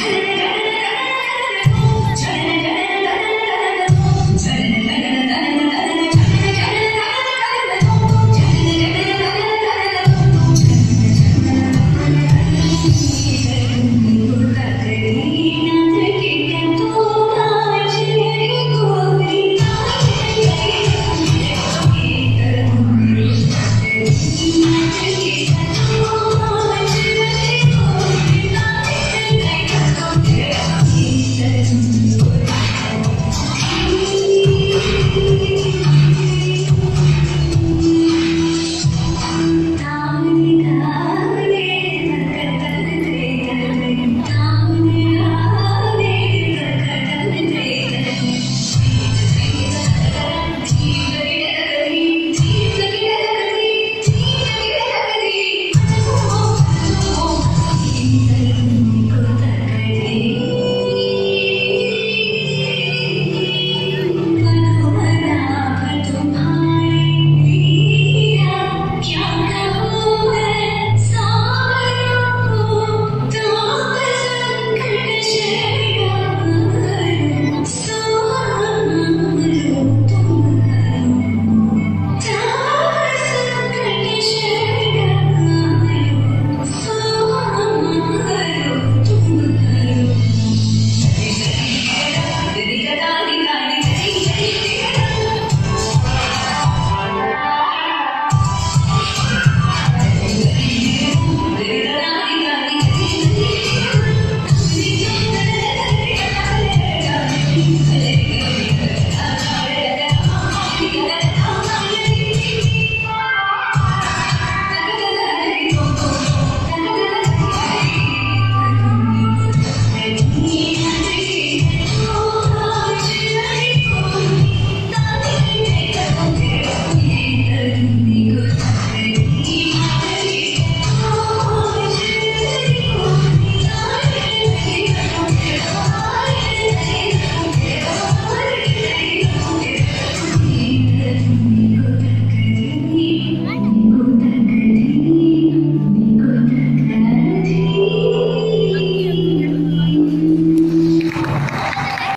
Jesus.